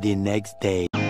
the next day.